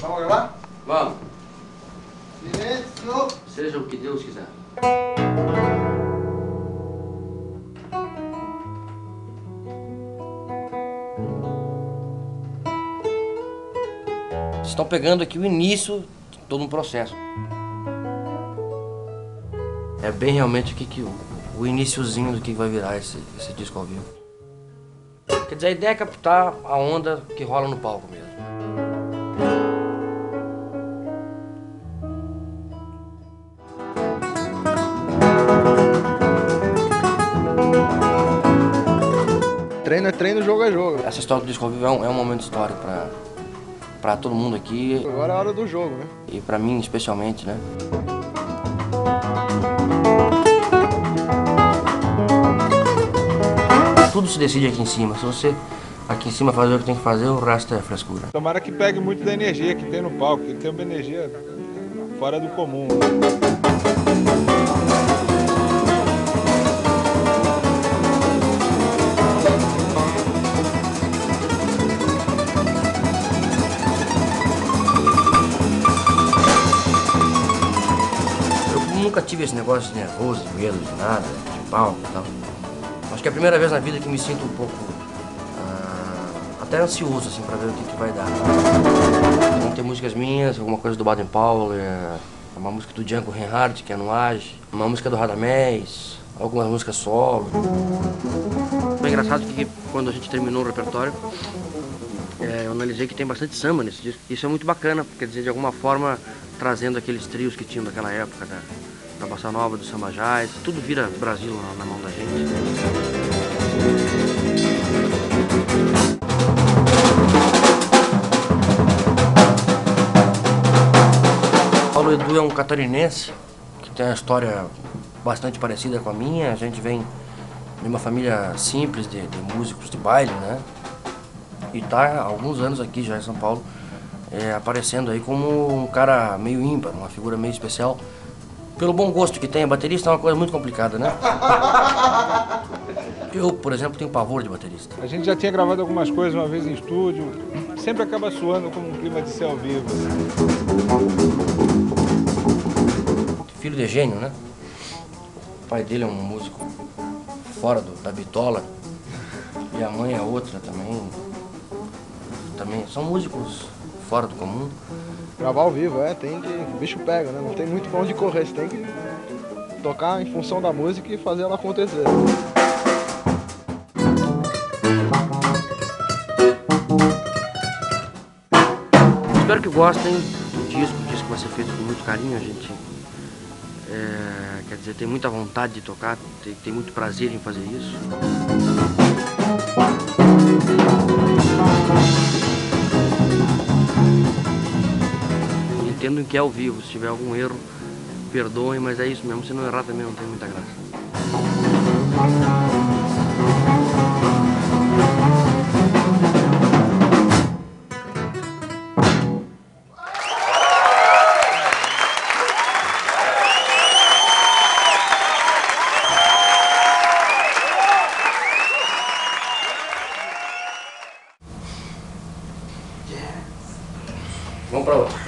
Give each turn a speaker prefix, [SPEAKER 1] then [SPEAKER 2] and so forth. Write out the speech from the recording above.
[SPEAKER 1] Vamos gravar?
[SPEAKER 2] Vamos.
[SPEAKER 1] Silêncio!
[SPEAKER 2] Seja o que Deus quiser. Estão pegando aqui o início de todo um processo. É bem realmente o que, que o, o iniciozinho do que vai virar esse, esse disco ao vivo. Quer dizer, a ideia é captar a onda que rola no palco mesmo.
[SPEAKER 1] Treino é treino, jogo é jogo.
[SPEAKER 2] Essa história do disco vivo é um, é um momento histórico pra, pra todo mundo aqui
[SPEAKER 1] Agora é a hora do jogo, né?
[SPEAKER 2] e pra mim especialmente, né? Tudo se decide aqui em cima. Se você aqui em cima fazer o que tem que fazer, o resto é frescura.
[SPEAKER 3] Tomara que pegue muito da energia que tem no palco, que tem uma energia fora do comum.
[SPEAKER 2] Nunca tive esse negócio de nervoso, de medo de nada, de palco e tal. Acho que é a primeira vez na vida que me sinto um pouco ah, até ansioso assim para ver o que, que vai dar. Vão ter músicas minhas, alguma coisa do Baden Powell, é, uma música do Django Reinhardt, que é no Age, uma música do Radamés, algumas músicas solo. Engraçado que quando a gente terminou o repertório, é, eu analisei que tem bastante samba nesse disco. Isso é muito bacana, quer dizer, de alguma forma trazendo aqueles trios que tinham daquela época, da, da Bossa Nova, do Samba Jazz, tudo vira Brasil na, na mão da gente. Paulo Edu é um catarinense que tem uma história bastante parecida com a minha. A gente vem de uma família simples de, de músicos de baile, né? E tá há alguns anos aqui já em São Paulo, é, aparecendo aí como um cara meio ímpar, uma figura meio especial. Pelo bom gosto que tem, baterista é uma coisa muito complicada, né? Eu, por exemplo, tenho pavor de baterista.
[SPEAKER 3] A gente já tinha gravado algumas coisas uma vez em estúdio, sempre acaba suando como um clima de ao vivo.
[SPEAKER 2] Filho de gênio, né? O pai dele é um músico fora do- da bitola e a mãe é outra também. Também são músicos fora do comum.
[SPEAKER 1] Gravar ao vivo, é, tem que. O bicho pega, né? Não tem muito pra onde correr, você tem que tocar em função da música e fazer ela acontecer.
[SPEAKER 2] Espero que gostem do disco, o disco vai ser feito com muito carinho, a gente é, quer dizer, tem muita vontade de tocar, tem, tem muito prazer em fazer isso. Entendo que é ao vivo, se tiver algum erro, perdoem, mas é isso mesmo, se não errar também não tem muita graça. Vamos pra outra.